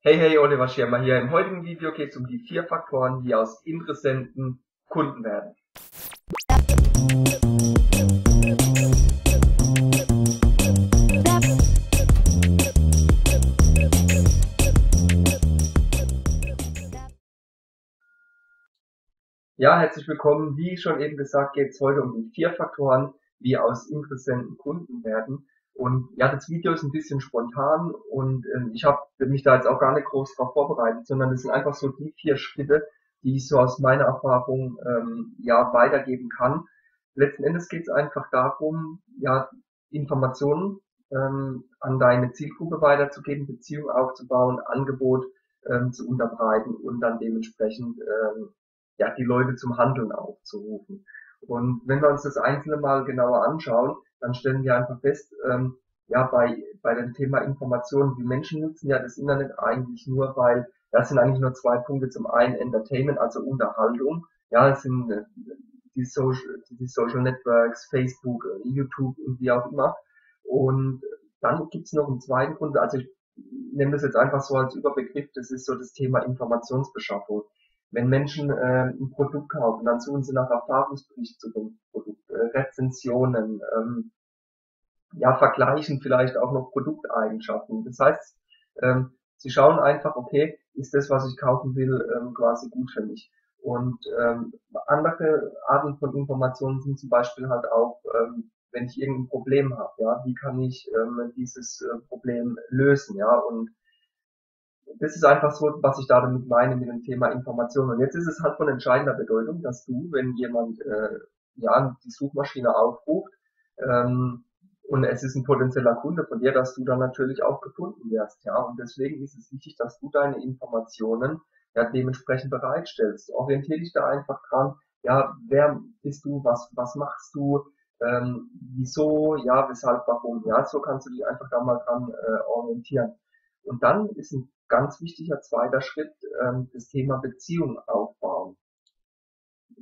Hey, hey, Oliver Schirmer hier. Im heutigen Video geht es um die vier Faktoren, die aus Interessenten Kunden werden. Ja, herzlich willkommen. Wie schon eben gesagt, geht es heute um die vier Faktoren, die aus Interessenten Kunden werden. Und ja, das Video ist ein bisschen spontan und äh, ich habe mich da jetzt auch gar nicht groß darauf vorbereitet, sondern es sind einfach so die vier Schritte, die ich so aus meiner Erfahrung ähm, ja weitergeben kann. Letzten Endes geht es einfach darum, ja Informationen ähm, an deine Zielgruppe weiterzugeben, Beziehungen aufzubauen, Angebot ähm, zu unterbreiten und dann dementsprechend ähm, ja die Leute zum Handeln aufzurufen. Und wenn wir uns das einzelne mal genauer anschauen, dann stellen wir einfach fest, ähm, ja, bei, bei dem Thema Informationen, die Menschen nutzen ja das Internet eigentlich nur, weil das sind eigentlich nur zwei Punkte. Zum einen Entertainment, also Unterhaltung. Ja, es sind äh, die Social, die Social Networks, Facebook, äh, YouTube und wie auch immer. Und dann gibt's noch einen zweiten Grund, also ich nehme das jetzt einfach so als Überbegriff, das ist so das Thema Informationsbeschaffung. Wenn Menschen äh, ein Produkt kaufen, dann suchen sie nach Erfahrungsbericht zu dem Produkt, Rezensionen, ähm, ja, vergleichen vielleicht auch noch Produkteigenschaften. Das heißt, ähm, sie schauen einfach, okay, ist das, was ich kaufen will, ähm, quasi gut für mich. Und ähm, andere Arten von Informationen sind zum Beispiel halt auch, ähm, wenn ich irgendein Problem habe, ja, wie kann ich ähm, dieses äh, Problem lösen, ja, und das ist einfach so, was ich da damit meine mit dem Thema Information. Und jetzt ist es halt von entscheidender Bedeutung, dass du, wenn jemand äh, ja die Suchmaschine aufruft ähm, und es ist ein potenzieller Kunde von dir, dass du dann natürlich auch gefunden wirst. Ja, und deswegen ist es wichtig, dass du deine Informationen ja dementsprechend bereitstellst. Orientiere dich da einfach dran. Ja, wer bist du? Was was machst du? Ähm, wieso? Ja, weshalb? Warum? Ja, so kannst du dich einfach da mal dran äh, orientieren. Und dann ist ein ganz wichtiger zweiter Schritt ähm, das Thema Beziehung aufbauen.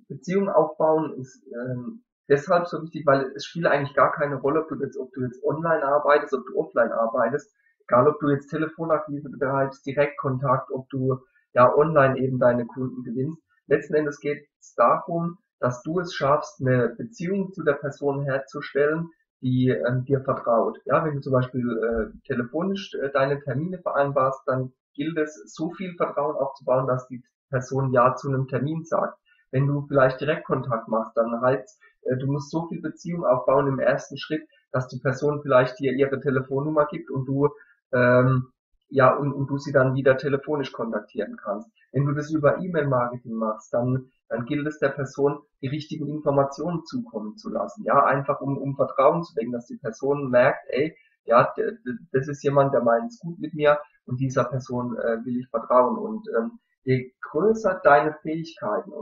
Beziehung aufbauen ist ähm, deshalb so wichtig, weil es spielt eigentlich gar keine Rolle, ob du jetzt, ob du jetzt online arbeitest, ob du offline arbeitest, egal ob du jetzt Telefonakquise betreibst, Direktkontakt, ob du ja online eben deine Kunden gewinnst. Letzten Endes geht es darum, dass du es schaffst, eine Beziehung zu der Person herzustellen, die ähm, dir vertraut. Ja, wenn du zum Beispiel äh, telefonisch äh, deine Termine vereinbarst, dann gilt es, so viel Vertrauen aufzubauen, dass die Person Ja zu einem Termin sagt. Wenn du vielleicht Direktkontakt machst, dann heißt, äh, du musst so viel Beziehung aufbauen im ersten Schritt, dass die Person vielleicht dir ihre Telefonnummer gibt und du ähm, ja und, und du sie dann wieder telefonisch kontaktieren kannst. Wenn du das über E-Mail-Marketing machst, dann dann gilt es der Person, die richtigen Informationen zukommen zu lassen. Ja, einfach um, um Vertrauen zu wecken, dass die Person merkt, ey, ja, das ist jemand, der meint es gut mit mir und dieser Person äh, will ich vertrauen. Und ähm, je größer deine Fähigkeiten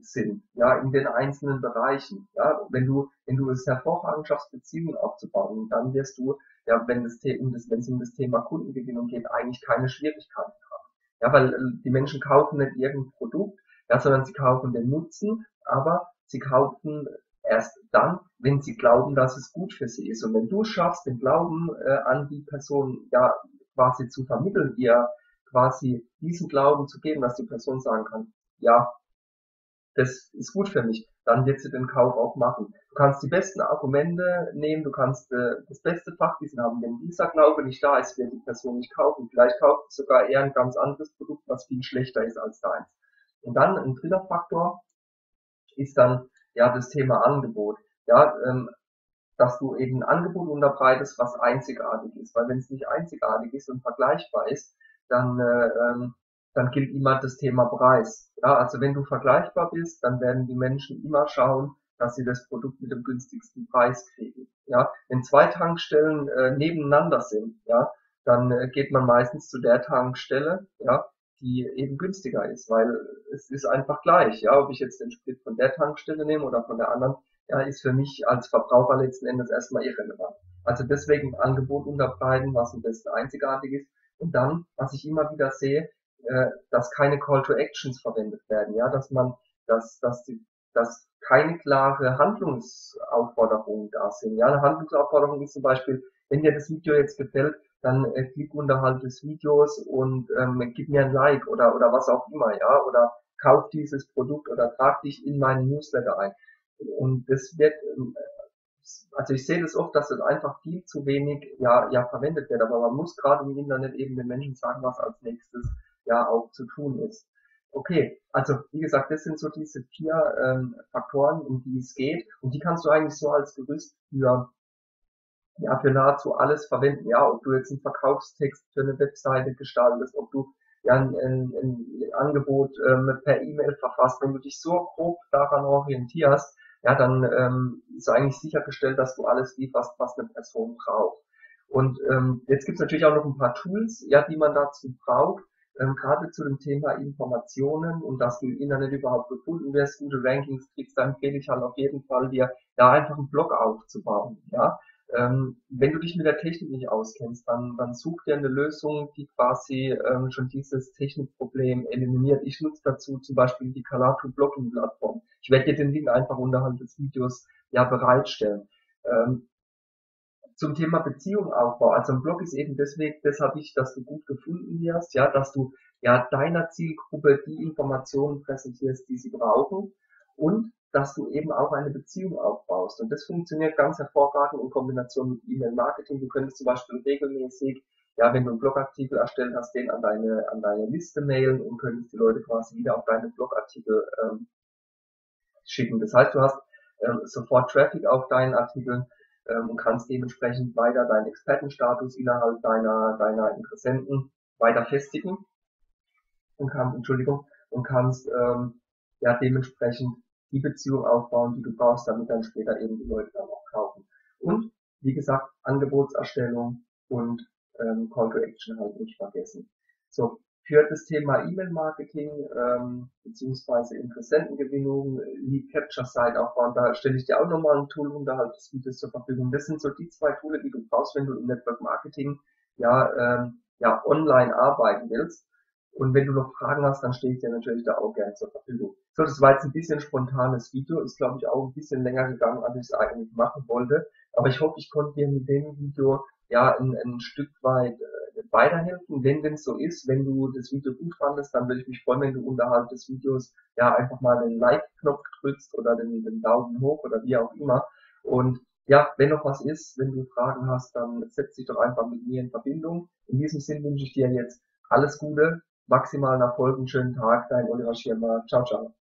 sind, ja, in den einzelnen Bereichen, ja, wenn du, wenn du es hervorragend schaffst, Beziehungen aufzubauen, dann wirst du, ja, wenn es um das, wenn es um das Thema Kundengewinnung geht, eigentlich keine Schwierigkeiten haben. Ja, weil äh, die Menschen kaufen nicht irgendein Produkt, ja, sondern sie kaufen den Nutzen, aber sie kaufen erst dann, wenn sie glauben, dass es gut für sie ist. Und wenn du schaffst, den Glauben äh, an die Person ja quasi zu vermitteln, ihr quasi diesen Glauben zu geben, dass die Person sagen kann, ja, das ist gut für mich, dann wird sie den Kauf auch machen. Du kannst die besten Argumente nehmen, du kannst äh, das beste Fachwissen haben. Wenn dieser Glaube nicht da ist, wird die Person nicht kaufen. Vielleicht kauft sie sogar eher ein ganz anderes Produkt, was viel schlechter ist als deins. Und dann ein dritter Faktor ist dann ja das Thema Angebot. Ja, ähm, dass du eben ein Angebot unterbreitest, was einzigartig ist. Weil wenn es nicht einzigartig ist und vergleichbar ist, dann, äh, dann gilt immer das Thema Preis. Ja, also wenn du vergleichbar bist, dann werden die Menschen immer schauen, dass sie das Produkt mit dem günstigsten Preis kriegen. Ja, wenn zwei Tankstellen äh, nebeneinander sind, ja, dann äh, geht man meistens zu der Tankstelle, ja, die eben günstiger ist, weil es ist einfach gleich, ja, ob ich jetzt den Sprit von der Tankstelle nehme oder von der anderen, ja, ist für mich als Verbraucher letzten Endes erstmal irrelevant. Also deswegen Angebot unterbreiten, was am besten einzigartig ist. Und dann, was ich immer wieder sehe, äh, dass keine Call to Actions verwendet werden, ja, dass man, dass, dass die, dass keine klare Handlungsaufforderungen da sind. Ja, eine Handlungsaufforderung ist zum Beispiel, wenn dir das Video jetzt gefällt, dann äh, klick unterhalb des Videos und ähm, gib mir ein Like oder oder was auch immer, ja, oder kauf dieses Produkt oder trag dich in meinen Newsletter ein. Und das wird, ähm, also ich sehe das oft, dass das einfach viel zu wenig ja, ja verwendet wird, aber man muss gerade im Internet eben den Menschen sagen, was als nächstes ja auch zu tun ist. Okay, also wie gesagt, das sind so diese vier ähm, Faktoren, um die es geht und die kannst du eigentlich so als Gerüst für ja, für nahezu alles verwenden. Ja, ob du jetzt einen Verkaufstext für eine Webseite gestaltest, ob du ja ein, ein, ein Angebot ähm, per E-Mail verfasst, wenn du dich so grob daran orientierst, ja, dann ähm, ist eigentlich sichergestellt, dass du alles lieferst, was eine Person braucht. Und ähm, jetzt gibt es natürlich auch noch ein paar Tools, ja, die man dazu braucht, ähm, gerade zu dem Thema Informationen und dass du im Internet überhaupt gefunden wirst, gute Rankings kriegst, dann empfehle ich halt auf jeden Fall dir, da einfach einen Blog aufzubauen, ja. Ähm, wenn du dich mit der Technik nicht auskennst, dann, dann such dir eine Lösung, die quasi ähm, schon dieses Technikproblem eliminiert. Ich nutze dazu zum Beispiel die Kalatu Blogging Plattform. Ich werde dir den Link einfach unterhalb des Videos ja bereitstellen. Ähm, zum Thema Beziehung aufbau. Also ein Blog ist eben deswegen deshalb wichtig, dass du gut gefunden wirst, ja, dass du ja deiner Zielgruppe die Informationen präsentierst, die sie brauchen und dass du eben auch eine Beziehung aufbaust. Und das funktioniert ganz hervorragend in Kombination mit E-Mail-Marketing. Du könntest zum Beispiel regelmäßig, ja, wenn du einen Blogartikel erstellt hast, den an deine, an deine Liste mailen und könntest die Leute quasi wieder auf deine Blogartikel ähm, schicken. Das heißt, du hast ähm, sofort Traffic auf deinen Artikel ähm, und kannst dementsprechend weiter deinen Expertenstatus innerhalb deiner, deiner Interessenten weiter festigen und kannst, Entschuldigung, und kannst ähm, ja dementsprechend die Beziehung aufbauen, die du brauchst, damit dann später eben die Leute dann auch kaufen. Und wie gesagt, Angebotserstellung und ähm, Call to Action halt nicht vergessen. So, für das Thema E-Mail-Marketing ähm, beziehungsweise Interessentengewinnung, Lead Capture Site aufbauen, da stelle ich dir auch nochmal ein Tool unterhalb des Videos zur Verfügung. Das sind so die zwei Tools, die du brauchst, wenn du im Network Marketing ja, ähm, ja online arbeiten willst. Und wenn du noch Fragen hast, dann stehe ich dir natürlich da auch gerne zur Verfügung. So, das war jetzt ein bisschen spontanes Video, ist glaube ich auch ein bisschen länger gegangen, als ich es eigentlich machen wollte. Aber ich hoffe, ich konnte dir mit dem Video ja ein, ein Stück weit äh, weiterhelfen. Wenn denn so ist, wenn du das Video gut fandest, dann würde ich mich freuen, wenn du unterhalb des Videos ja einfach mal den Like-Knopf drückst oder den, den Daumen hoch oder wie auch immer. Und ja, wenn noch was ist, wenn du Fragen hast, dann setz dich doch einfach mit mir in Verbindung. In diesem Sinn wünsche ich dir jetzt alles Gute, maximalen Erfolg, einen schönen Tag, dein Oliver Schirmer. Ciao, ciao.